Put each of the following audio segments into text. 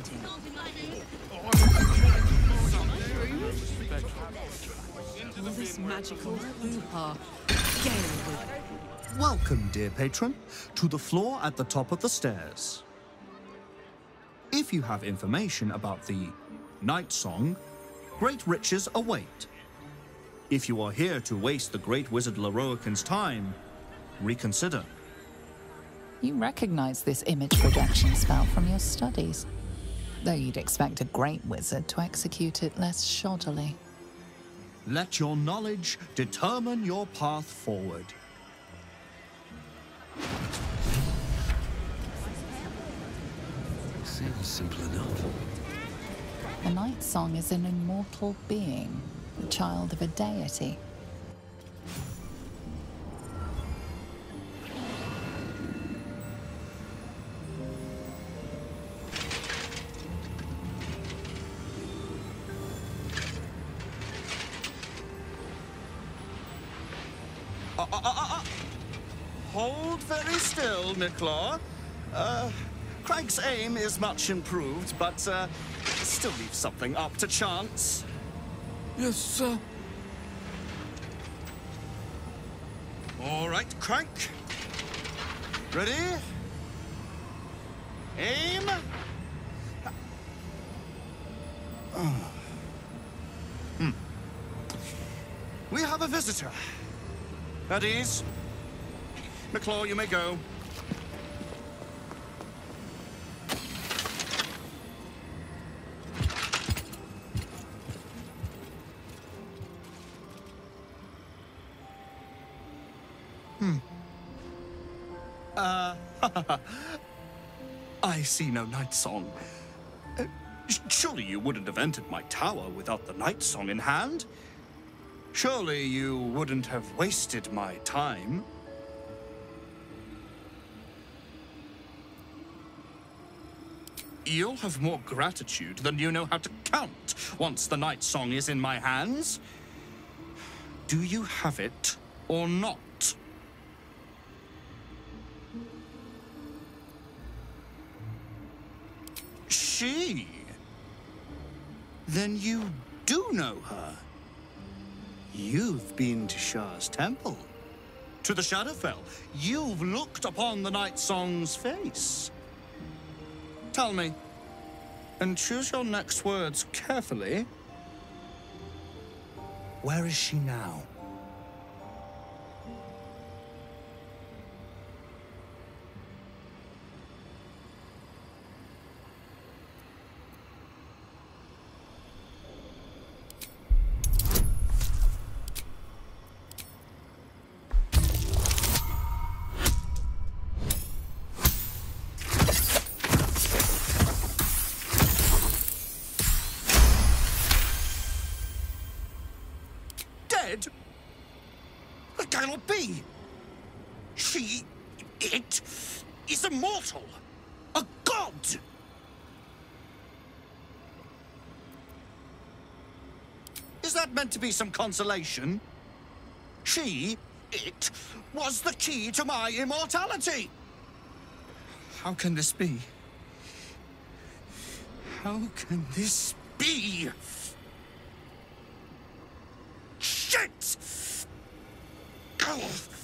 disappointing. All this magical hoo-ha. Gale. Welcome, dear patron, to the floor at the top of the stairs. If you have information about the Night Song, great riches await. If you are here to waste the great wizard Lorroakan's time, reconsider. You recognize this image projection spell from your studies, though you'd expect a great wizard to execute it less shoddily. Let your knowledge determine your path forward. Seems simple enough. The Night Song is an immortal being, the child of a deity. Hold very still, Nicklaw. Uh, Craig's aim is much improved, but uh, still leaves something up to chance. Yes, sir. All right, Crank. Ready? Aim. Oh. Hmm. We have a visitor. At ease. McClaw, you may go. Hmm. I see no night song. Uh, surely you wouldn't have entered my tower without the night song in hand? Surely you wouldn't have wasted my time? You'll have more gratitude than you know how to count once the night song is in my hands. Do you have it or not? She? Then you do know her. You've been to Shar's temple. To the Shadowfell. You've looked upon the Night Song's face. Tell me, and choose your next words carefully. Where is she now? Dead? Cannot be. She, it, is immortal. A god. Is that meant to be some consolation? She, it, was the key to my immortality. How can this be? How can this be? Shit! Ugh.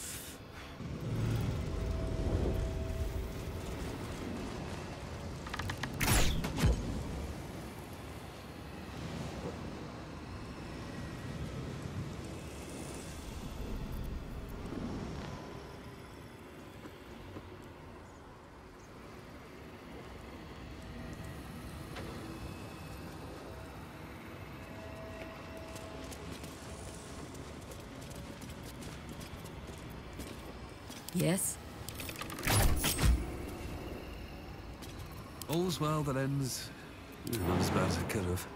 Yes? All's well that ends not as bad as it could have.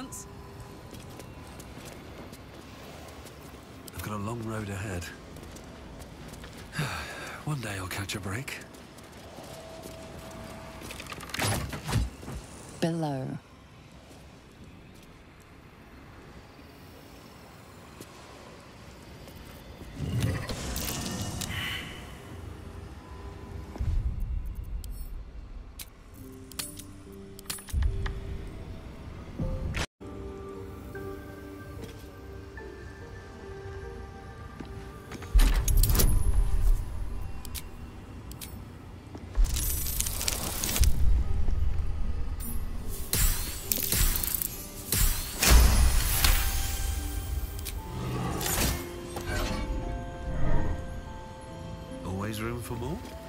chance. I've got a long road ahead. One day I'll catch a break. Below. For more?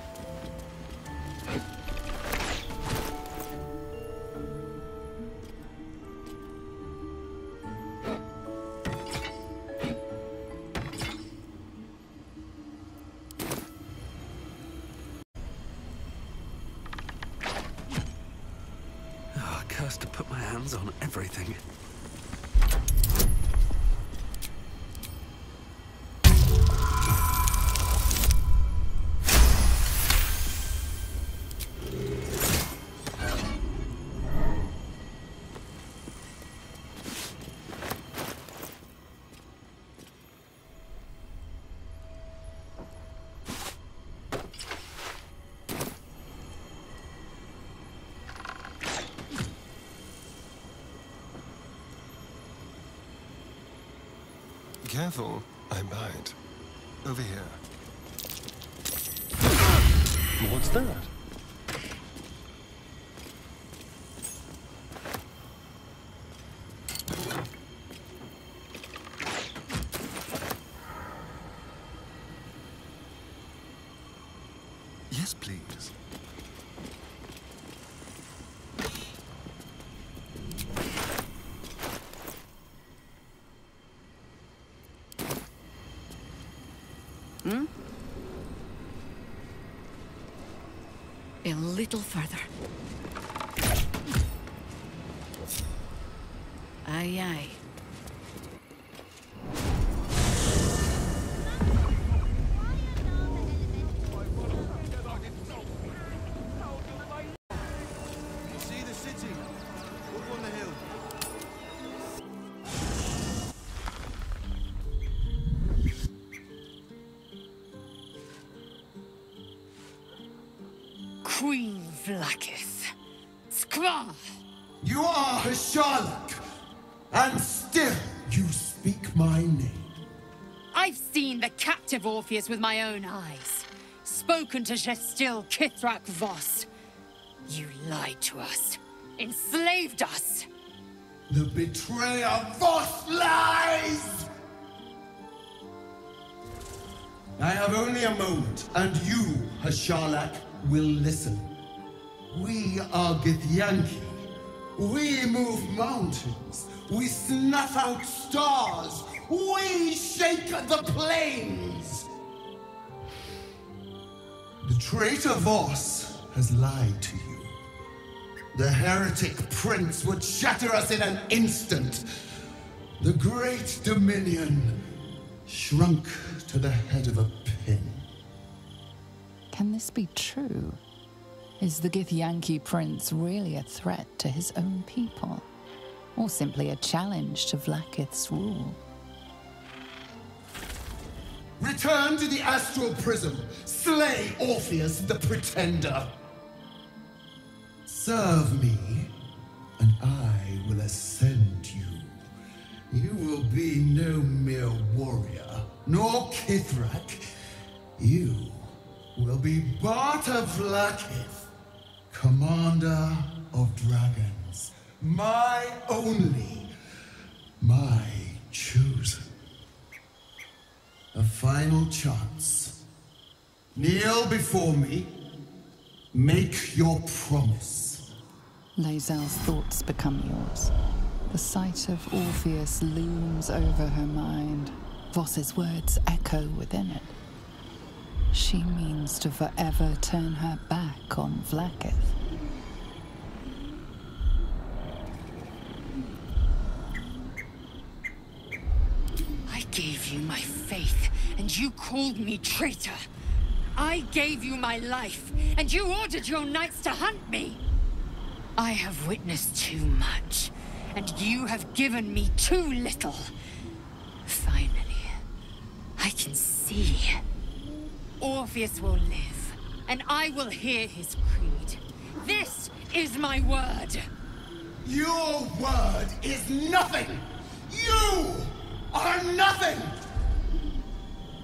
Careful, I might. Over here. What's that? Yes, please. A little further. Aye, aye. Queen Vlaakith. You are a and still you speak my name. I've seen the captive Orpheus with my own eyes. Spoken to Gestil Kithrak Voss. You lied to us. Enslaved us. The betrayer Voss lies! I have only a moment, and you, Hasharlak, will listen. We are Githyanki. We move mountains. We snuff out stars. We shake the plains. The traitor Voss has lied to you. The heretic prince would shatter us in an instant. The great dominion shrunk to the head of a pin. Can this be true? Is the Githyanki prince really a threat to his own people? Or simply a challenge to Vlaakith's rule? Return to the astral prism. Slay Orpheus the pretender. Serve me, and I will ascend you. You will be no mere warrior, nor Kithrak. You will be Barta Vlaakith, commander of dragons. My only, my chosen. A final chance. Kneel before me. Make your promise. Lae'zel's thoughts become yours. The sight of Orpheus looms over her mind. Voss's words echo within it. She means to forever turn her back on Vlaakith. I gave you my faith. and you called me traitor. I gave you my life, and you ordered your knights to hunt me. I have witnessed too much, and you have given me too little. Finally, I can see. Orpheus will live, and I will hear his creed. This is my word. Your word is nothing! You are nothing!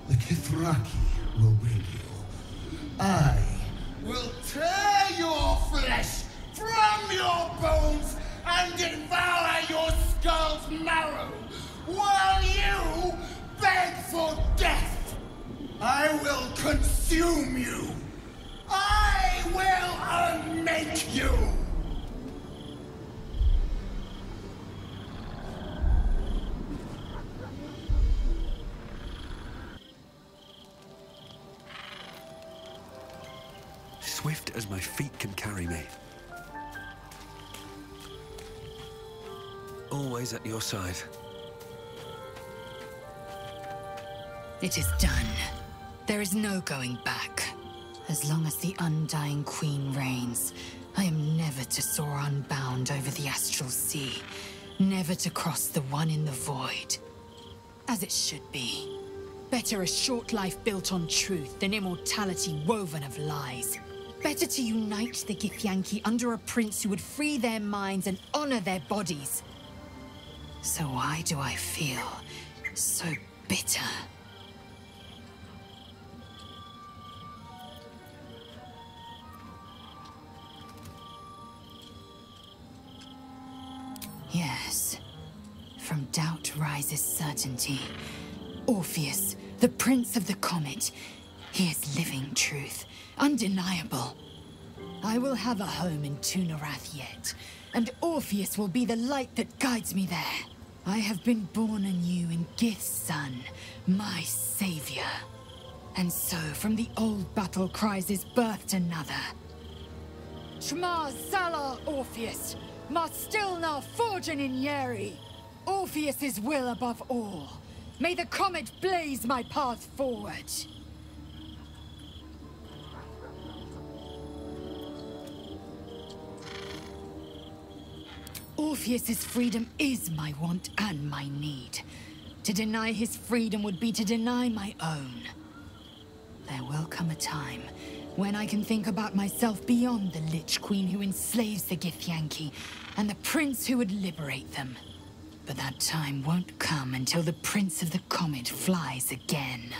The Kithraki will win you. I will tear your flesh from your bones and devour your skull's marrow while you beg for death. I will consume you. I will unmake you. Swift as my feet can carry me. Always at your side. It is done. There is no going back. As long as the Undying Queen reigns, I am never to soar unbound over the astral sea, never to cross the one in the void. As it should be. Better a short life built on truth than immortality woven of lies. Better to unite the Githyanki under a prince who would free their minds and honor their bodies. So why do I feel so bitter? Yes. From doubt rises certainty. Orpheus, the prince of the comet. He is living truth, undeniable. I will have a home in Tu'narath yet, and Orpheus will be the light that guides me there. I have been born anew in Gith's son, my savior. And so, from the old battle cries is birthed another. Shma Zala Orpheus, Ma Stilna Forgin in Yeri. Orpheus's will above all. May the comet blaze my path forward. Orpheus's freedom is my want and my need. To deny his freedom would be to deny my own. There will come a time when I can think about myself beyond the Lich Queen who enslaves the Githyanki and the Prince who would liberate them. But that time won't come until the Prince of the Comet flies again.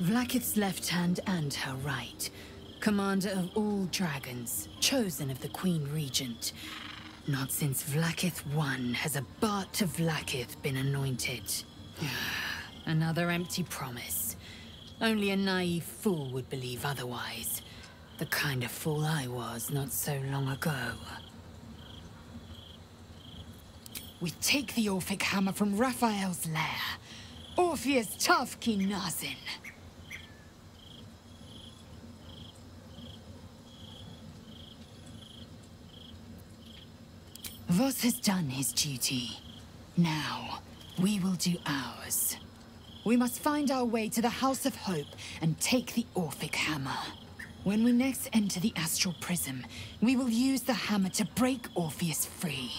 Vlaakith's left hand and her right. Commander of all dragons, chosen of the Queen Regent. Not since Vlaakith I has a Bart of Vlaakith been anointed. Another empty promise. Only a naive fool would believe otherwise. The kind of fool I was not so long ago. We take the Orphic hammer from Raphael's lair. Orpheus Tavki Nazin. Has done his duty. Now, we will do ours. We must find our way to the House of Hope and take the Orphic Hammer. When we next enter the Astral Prism, we will use the hammer to break Orpheus free.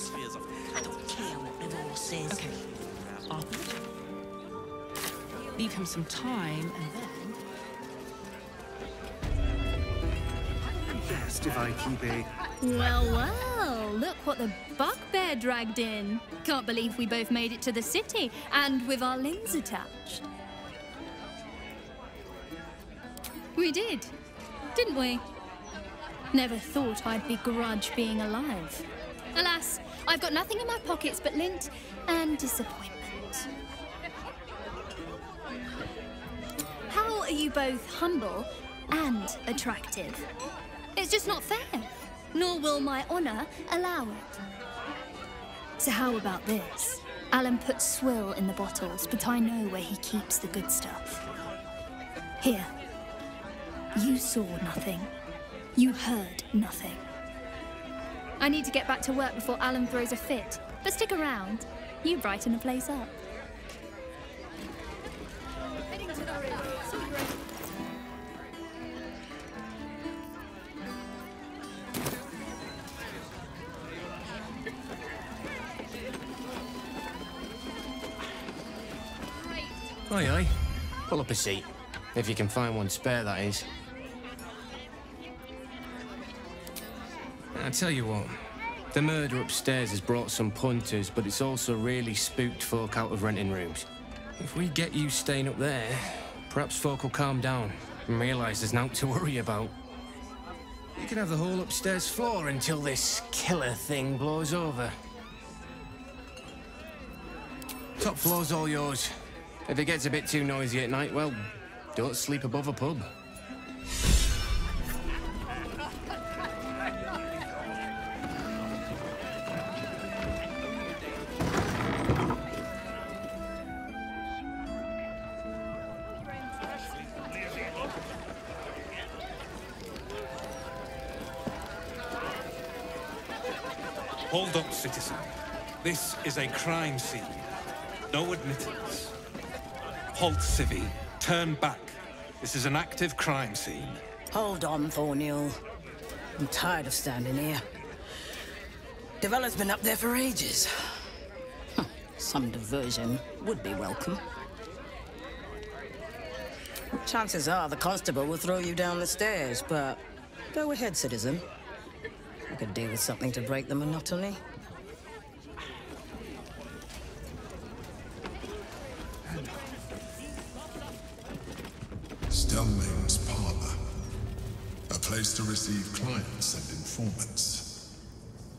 I don't care what the says. Okay. Arthur? Leave him some time and then. If I keep a. Well, well, look what the bugbear dragged in. Can't believe we both made it to the city, and with our limbs attached. We did, didn't we? Never thought I'd begrudge being alive. Alas, I've got nothing in my pockets but lint and disappointment. How are you both humble and attractive? It's just not fair, nor will my honor allow it. So how about this? Alan put swill in the bottles, but I know where he keeps the good stuff. Here, You saw nothing. You heard nothing. I need to get back to work before Alan throws a fit. But stick around. You brighten the place up. Aye, aye. Pull up a seat. If you can find one spare, that is. I tell you what, the murder upstairs has brought some punters, but it's also really spooked folk out of renting rooms. If we get you staying up there, perhaps folk will calm down and realise there's naught to worry about. You can have the whole upstairs floor until this killer thing blows over. Top floor's all yours. If it gets a bit too noisy at night, well, don't sleep above a pub. Hold up, citizen. This is a crime scene. No admittance. Halt, Civvy. Turn back. This is an active crime scene. Hold on, Thornhill. I'm tired of standing here. Devella's been up there for ages. Some diversion would be welcome. Chances are the constable will throw you down the stairs, but go ahead, citizen. I could do with something to break the monotony. Stelmane's parlor. A place to receive clients and informants.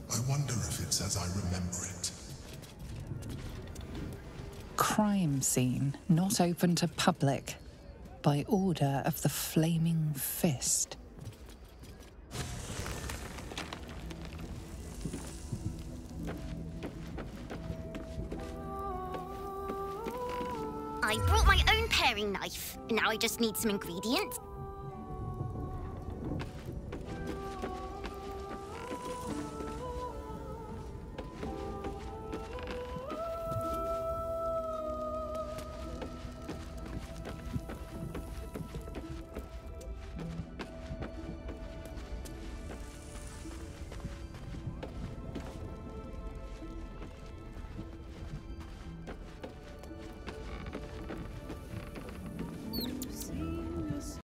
I wonder if it's as I remember it. Crime scene not open to public by order of the Flaming Fist. I brought my own paring knife. Now I just need some ingredients